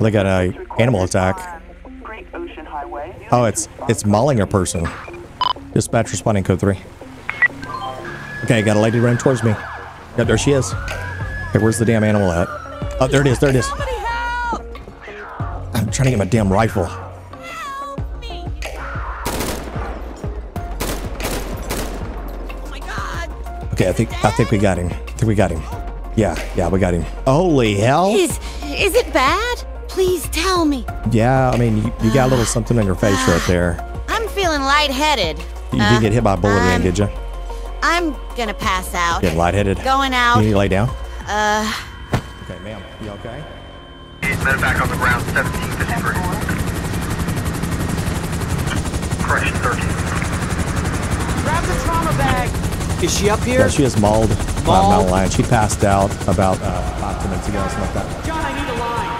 They got a animal attack. Oh, it's it's mauling a person. Dispatch responding code three. Okay, got a lady running towards me. Yeah, there she is. Okay, where's the damn animal at? Oh, there it is. There it is. I'm trying to get my damn rifle. Okay, I think I think we got him. I think we got him. Yeah, yeah, we got him. Holy hell! Is is it bad? Please tell me. Yeah, I mean, you, you got a little something on your face right there. I'm feeling lightheaded. You Uh, didn't get hit by a bullet again, I'm- did you? I'm gonna pass out. Getting lightheaded. Going out. You need to lay down. Uh, Okay, ma'am. You okay? Medevac on the ground, 1753. Correction 13. Grab the trauma bag. Is she up here? Yeah, here? she is mauled by a Mauled? mountain lion. She passed out about uh, five ten minutes ago, something like that.